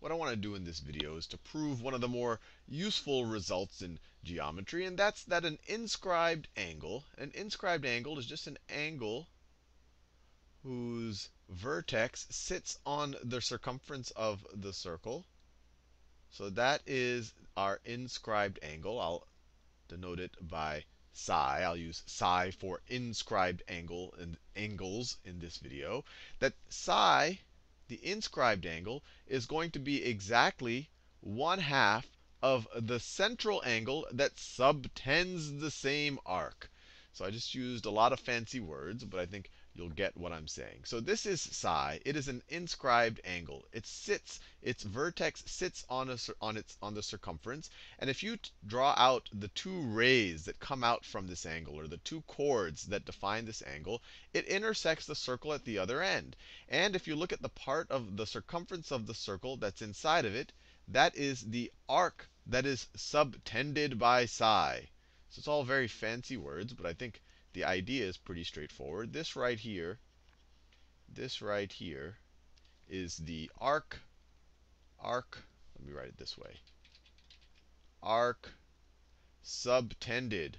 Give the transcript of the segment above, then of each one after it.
what I want to do in this video is to prove one of the more useful results in geometry, and that's that an inscribed angle, an inscribed angle is just an angle whose vertex sits on the circumference of the circle. So that is our inscribed angle. I'll denote it by psi. I'll use psi for inscribed angle and angles in this video. That psi, the inscribed angle, is going to be exactly one half of the central angle that subtends the same arc. So I just used a lot of fancy words, but I think you'll get what I'm saying. So this is psi. It is an inscribed angle. It sits, its vertex sits on, a, on, its, on the circumference. And if you draw out the two rays that come out from this angle, or the two chords that define this angle, it intersects the circle at the other end. And if you look at the part of the circumference of the circle that's inside of it, that is the arc that is subtended by psi. So it's all very fancy words, but I think the idea is pretty straightforward. This right here, this right here is the arc, arc, let me write it this way. Arc subtended,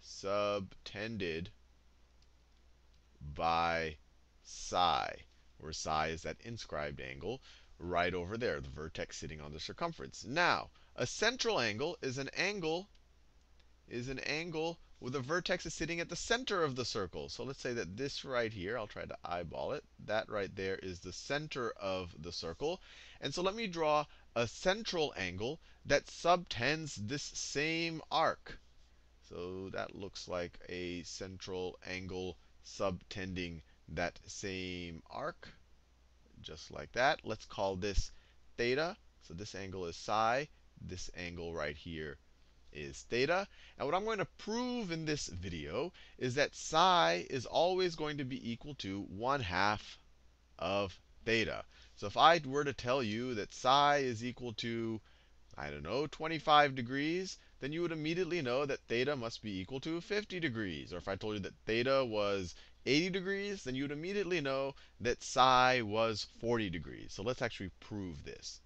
subtended by psi, where psi is that inscribed angle right over there, the vertex sitting on the circumference. Now, a central angle is an angle is an angle where the vertex is sitting at the center of the circle. So let's say that this right here, I'll try to eyeball it. That right there is the center of the circle. And so let me draw a central angle that subtends this same arc. So that looks like a central angle subtending that same arc, just like that. Let's call this theta. So this angle is psi. This angle right here is theta. And what I'm going to prove in this video is that psi is always going to be equal to 1 half of theta. So if I were to tell you that psi is equal to, I don't know, 25 degrees, then you would immediately know that theta must be equal to 50 degrees. Or if I told you that theta was 80 degrees, then you'd immediately know that psi was 40 degrees. So let's actually prove this.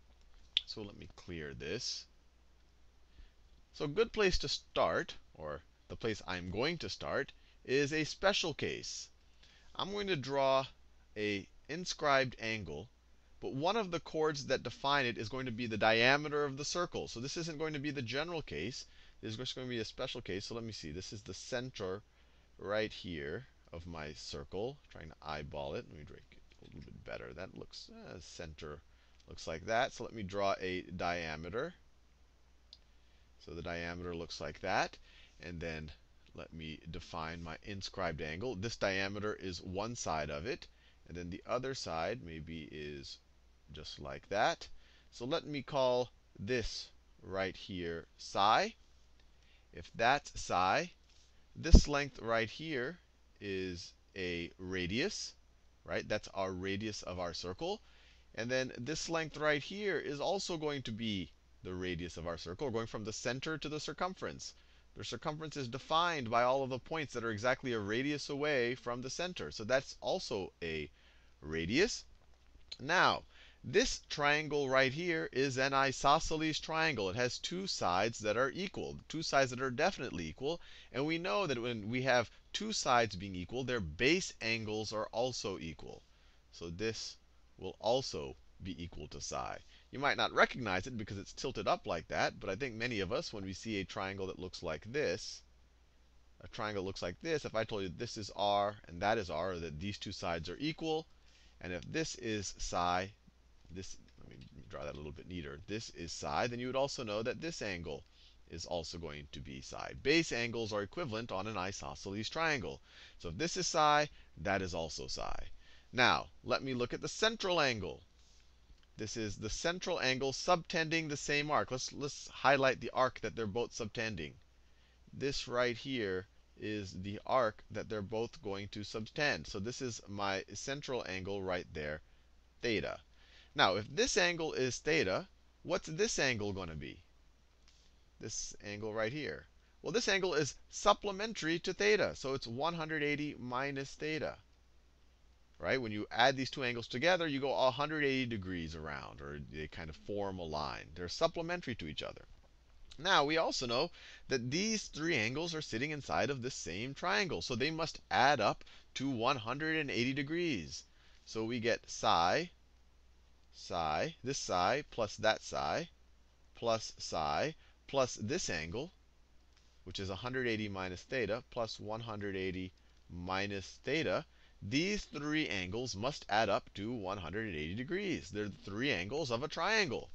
So let me clear this. So a good place to start, or the place I'm going to start, is a special case. I'm going to draw a inscribed angle, but one of the chords that define it is going to be the diameter of the circle. So this isn't going to be the general case. This is just going to be a special case. So let me see. This is the center right here of my circle. I'm trying to eyeball it. Let me make it a little bit better. That looks uh, center looks like that. So let me draw a diameter. So the diameter looks like that. And then let me define my inscribed angle. This diameter is one side of it. And then the other side maybe is just like that. So let me call this right here psi. If that's psi, this length right here is a radius, right? That's our radius of our circle. And then this length right here is also going to be the radius of our circle, going from the center to the circumference. The circumference is defined by all of the points that are exactly a radius away from the center. So that's also a radius. Now, this triangle right here is an isosceles triangle. It has two sides that are equal, two sides that are definitely equal. And we know that when we have two sides being equal, their base angles are also equal. So this will also be equal to psi. You might not recognize it because it's tilted up like that, but I think many of us, when we see a triangle that looks like this, a triangle looks like this, if I told you this is r and that is r, that these two sides are equal, and if this is psi, this, let me draw that a little bit neater, this is psi, then you would also know that this angle is also going to be psi. Base angles are equivalent on an isosceles triangle. So if this is psi, that is also psi. Now, let me look at the central angle. This is the central angle subtending the same arc. Let's, let's highlight the arc that they're both subtending. This right here is the arc that they're both going to subtend. So this is my central angle right there, theta. Now, if this angle is theta, what's this angle going to be? This angle right here. Well, this angle is supplementary to theta, so it's 180 minus theta. Right? When you add these two angles together, you go 180 degrees around, or they kind of form a line. They're supplementary to each other. Now, we also know that these three angles are sitting inside of this same triangle. So they must add up to 180 degrees. So we get psi, psi, this psi plus that psi, plus psi, plus this angle, which is 180 minus theta, plus 180 minus theta. These three angles must add up to 180 degrees. They're the three angles of a triangle.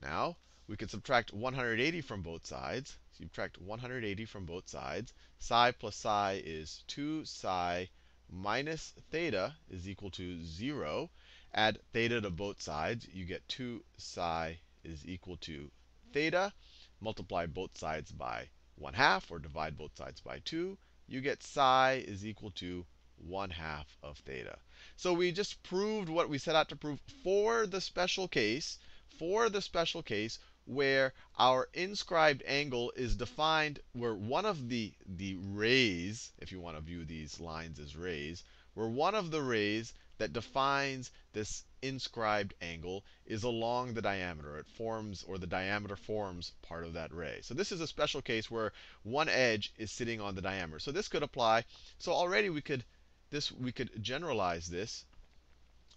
Now, we could subtract 180 from both sides. Subtract 180 from both sides. Psi plus psi is 2 psi minus theta is equal to 0. Add theta to both sides. You get 2 psi is equal to theta. Multiply both sides by 1 half, or divide both sides by 2. You get psi is equal to 1 half of theta. So we just proved what we set out to prove for the special case, for the special case where our inscribed angle is defined, where one of the, the rays, if you want to view these lines as rays, where one of the rays that defines this inscribed angle is along the diameter. It forms, or the diameter forms part of that ray. So this is a special case where one edge is sitting on the diameter. So this could apply. So already we could, this we could generalize this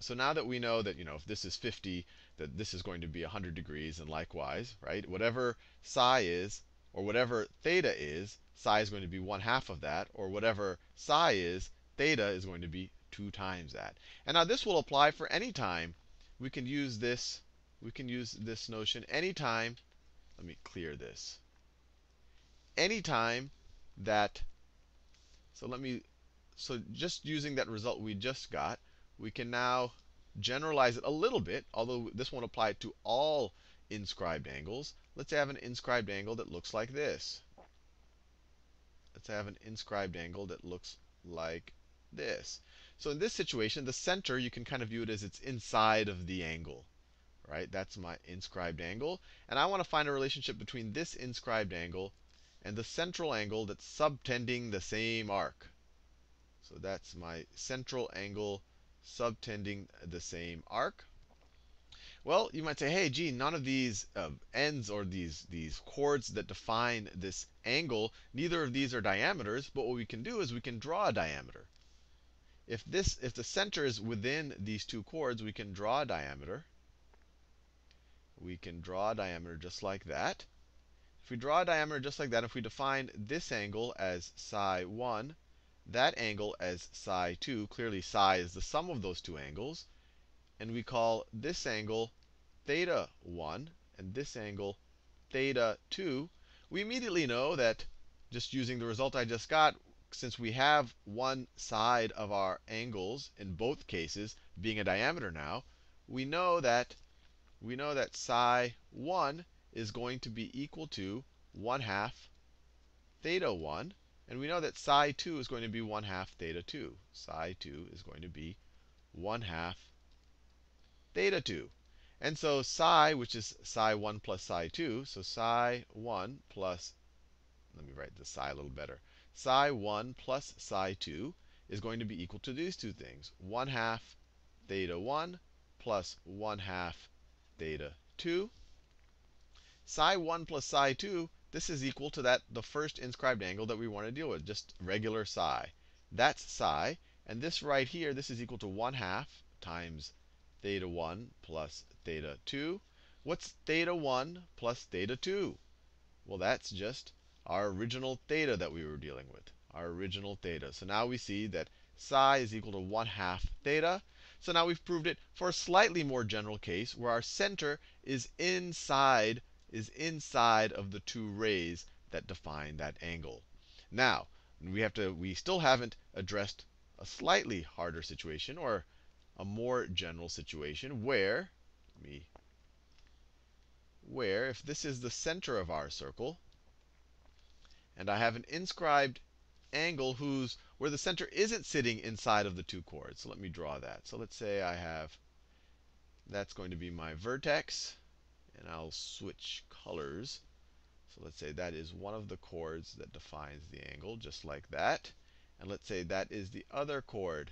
so now that we know that, you know, if this is 50, that this is going to be 100 degrees, and likewise, right? Whatever psi is, or whatever theta is, psi is going to be 1 half of that, or whatever psi is, theta is going to be 2 times that. And now this will apply for any time. We can use this, we can use this notion anytime. Let me clear this. Anytime that, so let me, so just using that result we just got, we can now generalize it a little bit, although this won't apply to all inscribed angles. Let's have an inscribed angle that looks like this. Let's have an inscribed angle that looks like this. So in this situation, the center, you can kind of view it as it's inside of the angle. Right? That's my inscribed angle. And I want to find a relationship between this inscribed angle and the central angle that's subtending the same arc. So that's my central angle subtending the same arc. Well, you might say, hey, gee, none of these uh, ends or these, these chords that define this angle, neither of these are diameters. But what we can do is we can draw a diameter. If, this, if the center is within these two chords, we can draw a diameter. We can draw a diameter just like that. If we draw a diameter just like that, if we define this angle as psi 1 that angle as psi 2. Clearly, psi is the sum of those two angles. And we call this angle theta 1 and this angle theta 2. We immediately know that just using the result I just got, since we have one side of our angles in both cases being a diameter now, we know that we know that psi 1 is going to be equal to 1 half theta 1. And we know that psi 2 is going to be 1 half theta 2. Psi 2 is going to be 1 half theta 2. And so psi, which is psi 1 plus psi 2, so psi 1 plus, let me write the psi a little better. Psi 1 plus psi 2 is going to be equal to these two things. 1 half theta 1 plus 1 half theta 2. Psi 1 plus psi 2 this is equal to that the first inscribed angle that we want to deal with, just regular psi. That's psi. And this right here, this is equal to 1 half times theta 1 plus theta 2. What's theta 1 plus theta 2? Well, that's just our original theta that we were dealing with, our original theta. So now we see that psi is equal to 1 half theta. So now we've proved it for a slightly more general case where our center is inside is inside of the two rays that define that angle. Now, we have to we still haven't addressed a slightly harder situation or a more general situation where me where if this is the center of our circle and I have an inscribed angle whose where the center isn't sitting inside of the two chords. So let me draw that. So let's say I have that's going to be my vertex and I'll switch colors. So let's say that is one of the chords that defines the angle, just like that. And let's say that is the other chord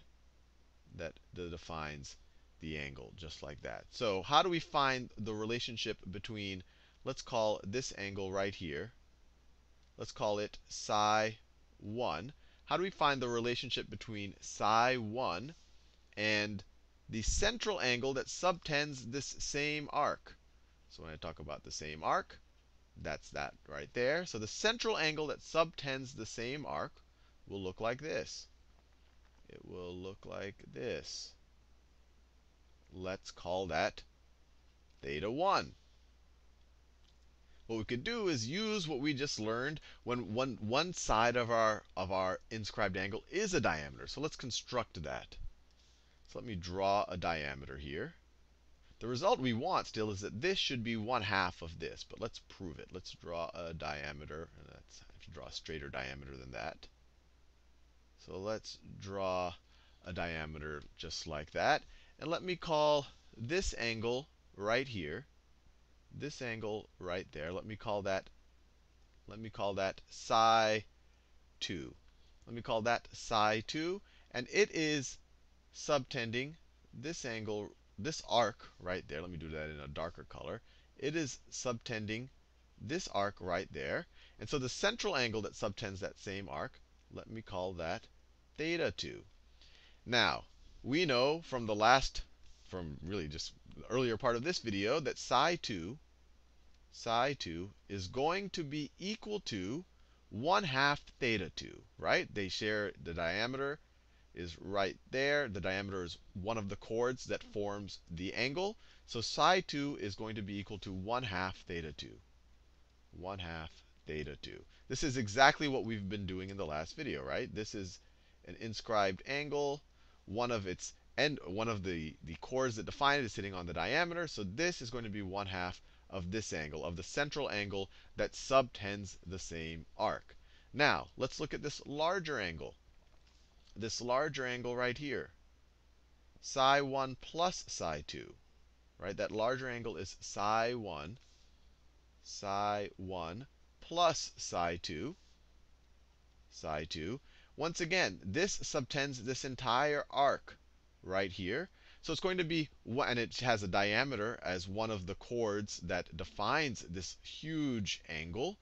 that, defines the angle, just like that. So how do we find the relationship between, let's call this angle right here, let's call it psi 1. How do we find the relationship between psi 1 and the central angle that subtends this same arc? So when I talk about the same arc, that's that right there. So the central angle that subtends the same arc will look like this. It will look like this. Let's call that theta 1. What we could do is use what we just learned when one, one side of our, of our inscribed angle is a diameter. So let's construct that. So let me draw a diameter here. The result we want still is that this should be one half of this, but let's prove it. Let's draw a diameter, and have to draw a straighter diameter than that. So let's draw a diameter just like that. And let me call this angle right here, this angle right there, let me call that, let me call that psi 2. Let me call that psi 2. And it is subtending this angle this arc right there, let me do that in a darker color, it is subtending this arc right there. And so the central angle that subtends that same arc, let me call that theta 2. Now, we know from the last, from really just the earlier part of this video, that psi 2, psi 2 is going to be equal to 1 half theta 2, right? They share the diameter is right there. The diameter is one of the chords that forms the angle. So psi 2 is going to be equal to 1 half theta 2. 1 half theta 2. This is exactly what we've been doing in the last video, right? This is an inscribed angle. One of its end, one of the, the chords that define it is sitting on the diameter. So this is going to be 1 half of this angle, of the central angle that subtends the same arc. Now, let's look at this larger angle this larger angle right here. Psi 1 plus psi 2. Right? That larger angle is psi 1, psi 1 plus psi 2, psi 2. Once again, this subtends this entire arc right here. So it's going to be, and it has a diameter as one of the chords that defines this huge angle.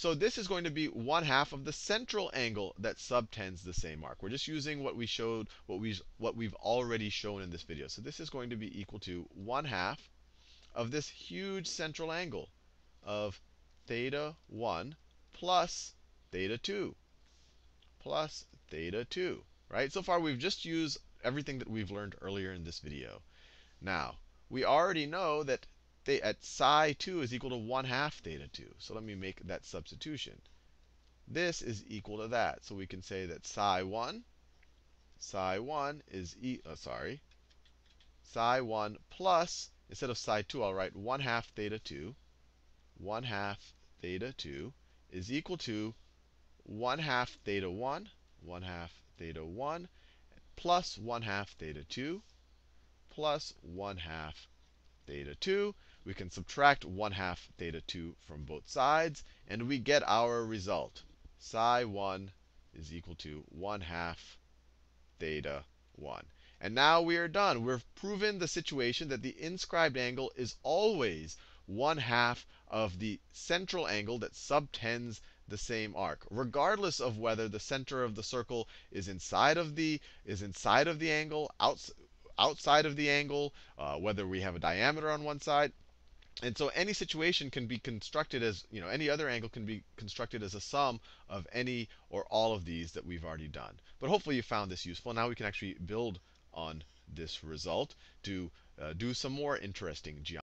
So this is going to be one half of the central angle that subtends the same arc. We're just using what we showed, what we what we've already shown in this video. So this is going to be equal to one half of this huge central angle of theta 1 plus theta 2 plus theta 2. Right? So far we've just used everything that we've learned earlier in this video. Now, we already know that at psi 2 is equal to 1 half theta 2. So let me make that substitution. This is equal to that. So we can say that psi 1, psi 1 is, e uh, sorry, psi 1 plus, instead of psi 2, I'll write 1 half theta 2. 1 half theta 2 is equal to 1 half theta 1, 1 half theta 1, plus 1 half theta 2, plus 1 half theta 2. We can subtract 1 half theta 2 from both sides, and we get our result. Psi 1 is equal to 1 half theta 1. And now we are done. We've proven the situation that the inscribed angle is always 1 half of the central angle that subtends the same arc, regardless of whether the center of the circle is inside of the is inside of the angle, outs, outside of the angle, uh, whether we have a diameter on one side. And so any situation can be constructed as, you know, any other angle can be constructed as a sum of any or all of these that we've already done. But hopefully you found this useful. Now we can actually build on this result to uh, do some more interesting geometry.